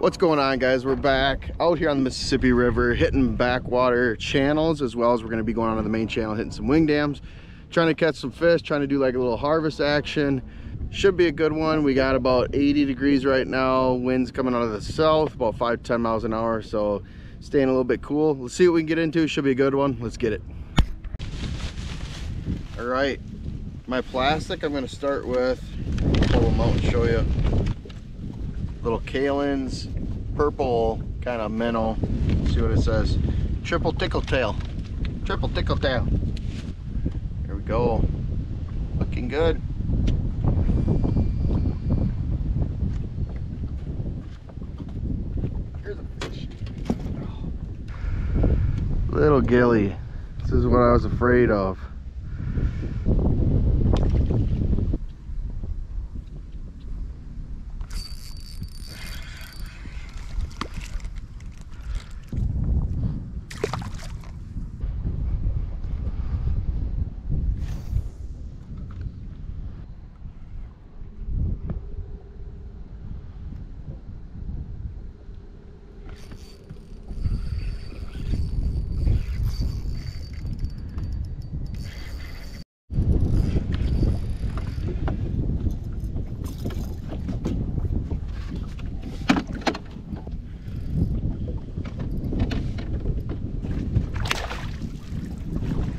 What's going on guys? We're back out here on the Mississippi River hitting backwater channels as well as we're going to be going on to the main channel hitting some wing dams trying to catch some fish trying to do like a little harvest action. Should be a good one. We got about 80 degrees right now. Winds coming out of the south about 5 10 miles an hour so staying a little bit cool. Let's see what we can get into. Should be a good one. Let's get it. All right. My plastic i'm going to start with pull them out and show you. Little Kalin's purple kind of minnow. See what it says. Triple tickle tail. Triple tickle tail. Here we go. Looking good. Little gilly. This is what I was afraid of.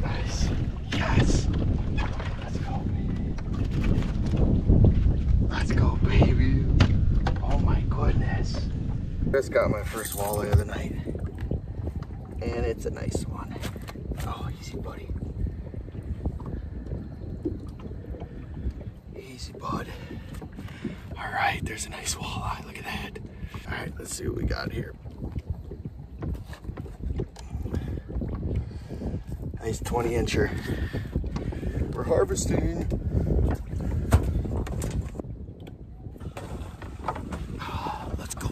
Nice. Yes. Let's go, baby. Let's go, baby. Oh my goodness. Just got my first walleye of the night. And it's a nice one. Oh, easy, buddy. Easy, bud. All right, there's a nice walleye. Look at that. All right, let's see what we got here. Nice 20 incher. We're harvesting. Let's go.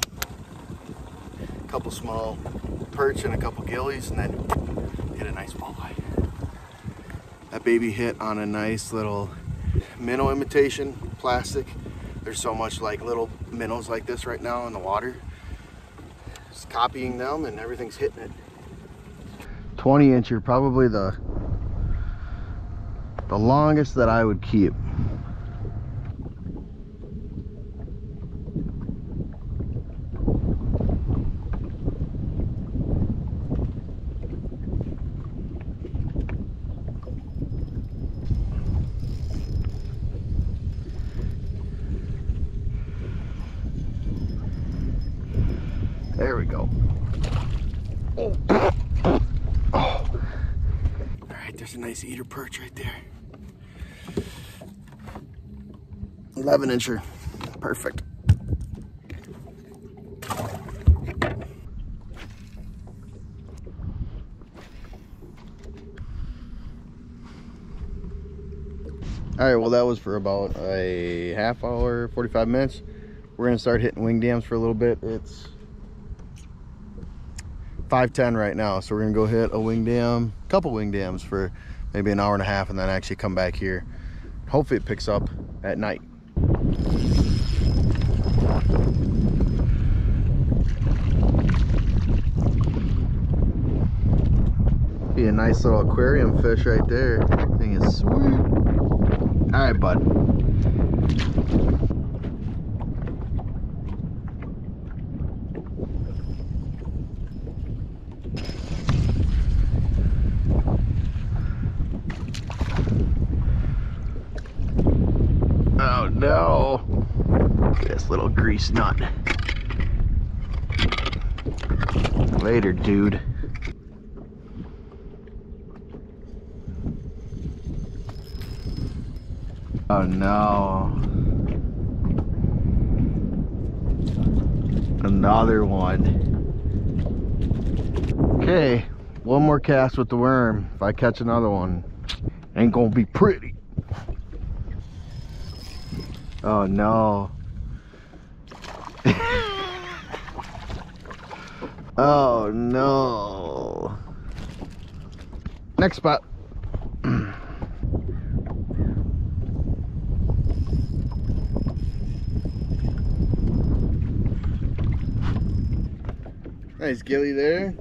A couple small perch and a couple gillies and then get a nice walleye. That baby hit on a nice little minnow imitation plastic. There's so much like little minnows like this right now in the water. Just copying them and everything's hitting it. 20 incher, probably the the longest that I would keep. There we go. Oh. Oh. All right, there's a nice eater perch right there. 11 incher, perfect. All right, well that was for about a half hour, 45 minutes. We're gonna start hitting wing dams for a little bit. It's 510 right now so we're gonna go hit a wing dam a couple wing dams for maybe an hour and a half and then actually come back here. Hopefully it picks up at night. Be a nice little aquarium fish right there. Thing is sweet. All right bud Grease nut. Later, dude. Oh no. Another one. Okay, one more cast with the worm. If I catch another one, ain't gonna be pretty. Oh no. Oh no. Next spot. Nice gilly there.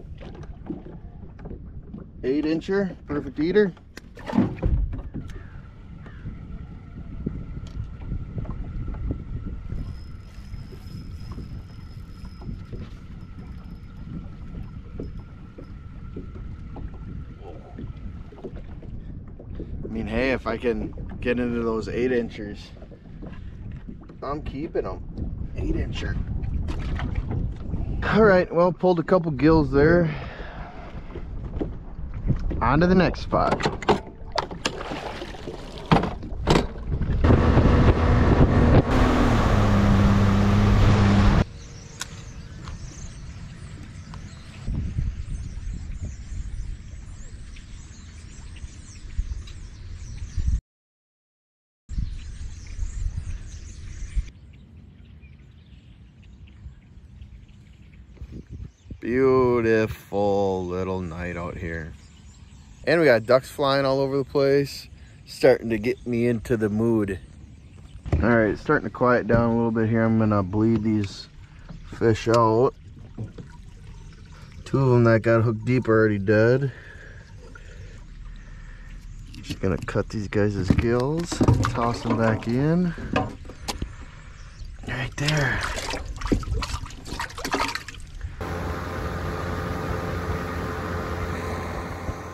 Eight incher, perfect eater. I can get into those eight inchers, I'm keeping them. Eight incher. All right, well, pulled a couple gills there. On to the next spot. Beautiful little night out here. And we got ducks flying all over the place. Starting to get me into the mood. All right, starting to quiet down a little bit here. I'm gonna bleed these fish out. Two of them that got hooked deep are already dead. Just gonna cut these guys' gills, toss them back in. Right there.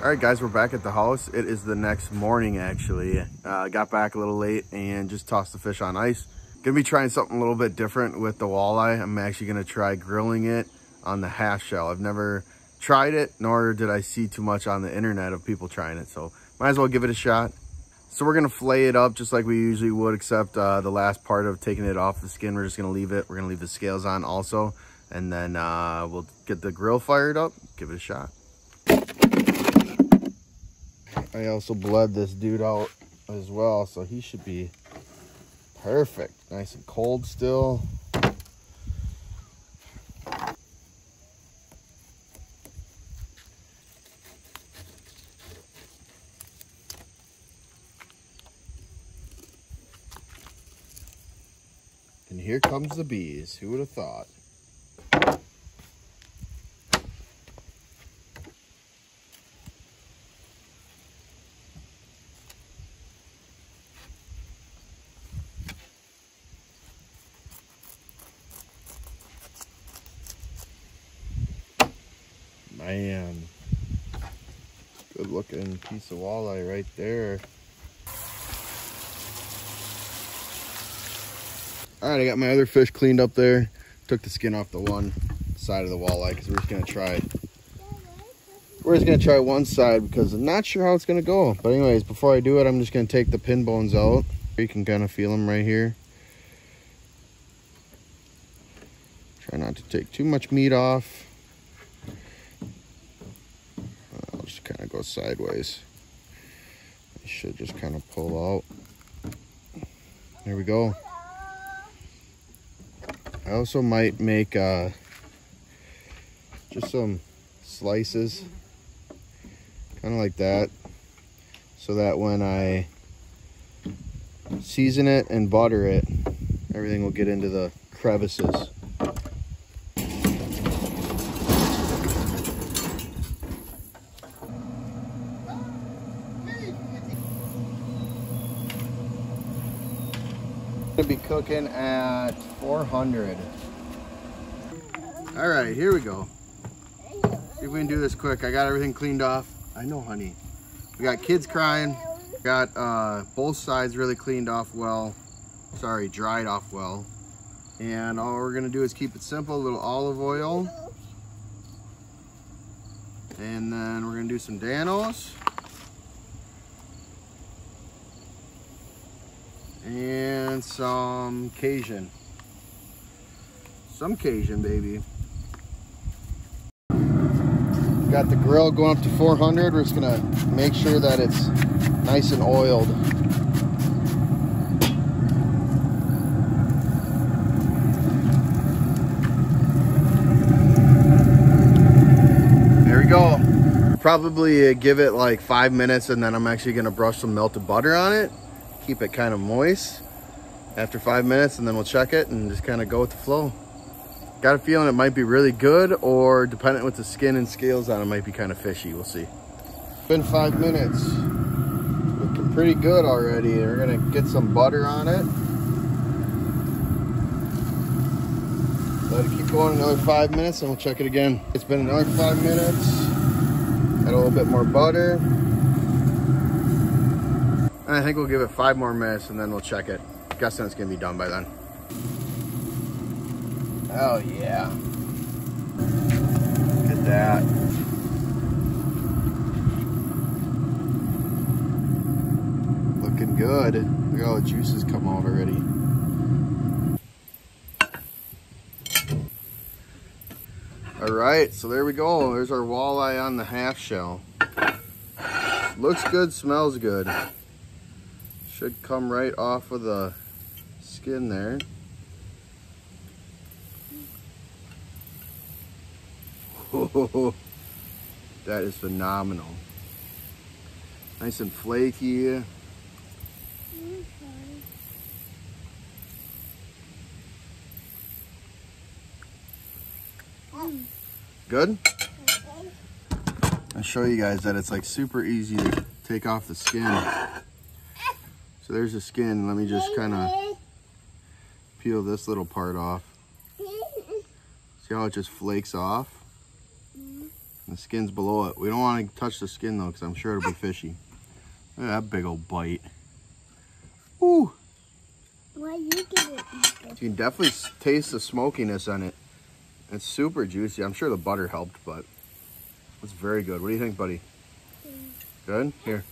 All right, guys, we're back at the house. It is the next morning, actually. Uh, got back a little late and just tossed the fish on ice. Gonna be trying something a little bit different with the walleye. I'm actually gonna try grilling it on the half shell. I've never tried it, nor did I see too much on the internet of people trying it. So might as well give it a shot. So we're gonna flay it up just like we usually would, except uh, the last part of taking it off the skin, we're just gonna leave it. We're gonna leave the scales on also. And then uh, we'll get the grill fired up, give it a shot. I also bled this dude out as well, so he should be perfect. Nice and cold still. And here comes the bees. Who would have thought? Man, good looking piece of walleye right there. All right, I got my other fish cleaned up there. Took the skin off the one side of the walleye because we're just gonna try. We're just gonna try one side because I'm not sure how it's gonna go. But anyways, before I do it, I'm just gonna take the pin bones out. You can kind of feel them right here. Try not to take too much meat off. I'll just kind of go sideways. Should just kind of pull out. There we go. I also might make uh, just some slices, kind of like that, so that when I season it and butter it, everything will get into the crevices. Cooking at 400. All right, here we go. See if we can do this quick. I got everything cleaned off. I know, honey. We got kids crying. Got uh, both sides really cleaned off well. Sorry, dried off well. And all we're gonna do is keep it simple, a little olive oil. And then we're gonna do some Dan-O's. And some Cajun. Some Cajun, baby. Got the grill going up to 400. We're just gonna make sure that it's nice and oiled. There we go. Probably give it like five minutes and then I'm actually gonna brush some melted butter on it keep it kind of moist after five minutes and then we'll check it and just kind of go with the flow. Got a feeling it might be really good or dependent with the skin and scales on it might be kind of fishy. We'll see. It's Been five minutes. Looking pretty good already. We're gonna get some butter on it. Let it keep going another five minutes and we'll check it again. It's been another five minutes. Add a little bit more butter. And I think we'll give it five more minutes and then we'll check it. Guessing it's gonna be done by then. Oh yeah. Look at that. Looking good. Look at all the juices come out already. All right, so there we go. There's our walleye on the half shell. Looks good, smells good. Should come right off of the skin there. Oh, that is phenomenal. Nice and flaky. Good? I'll show you guys that it's like super easy to take off the skin. So there's the skin. Let me just kind of peel this little part off. See how it just flakes off? The skin's below it. We don't want to touch the skin though because I'm sure it'll be fishy. Look at that big old bite. Ooh. Why you give it? You can definitely taste the smokiness on it. It's super juicy. I'm sure the butter helped, but it's very good. What do you think, buddy? Mm. Good? Here.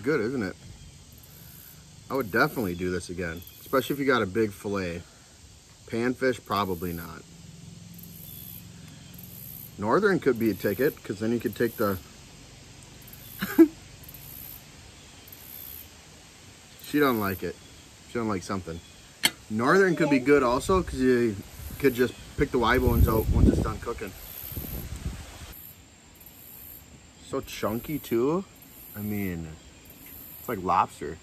It's good, isn't it? I would definitely do this again, especially if you got a big fillet. Panfish, probably not. Northern could be a ticket, because then you could take the... she don't like it. She don't like something. Northern could be good also, because you could just pick the Y bones out once it's done cooking. So chunky too. I mean, like lobster.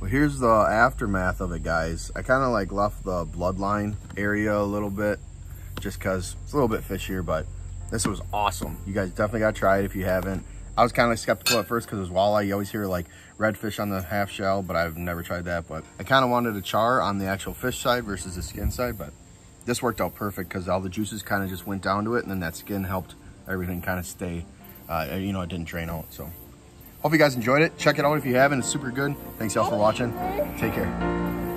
well, here's the aftermath of it, guys. I kind of like left the bloodline area a little bit just because it's a little bit fishier, but this was awesome. You guys definitely got to try it if you haven't. I was kind of skeptical at first because it was walleye. You always hear like redfish on the half shell, but I've never tried that. But I kind of wanted a char on the actual fish side versus the skin side, but this worked out perfect because all the juices kind of just went down to it and then that skin helped everything kind of stay, uh, you know, it didn't drain out. So hope you guys enjoyed it. Check it out if you haven't. It's super good. Thanks y'all for watching. Take care.